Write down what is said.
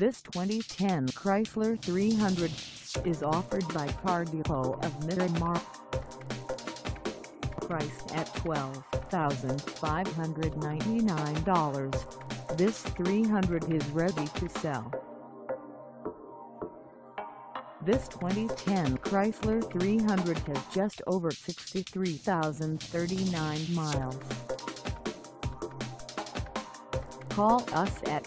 This 2010 Chrysler 300 is offered by Car Depot of Miramar. Priced at $12,599, this 300 is ready to sell. This 2010 Chrysler 300 has just over 63,039 miles. Call us at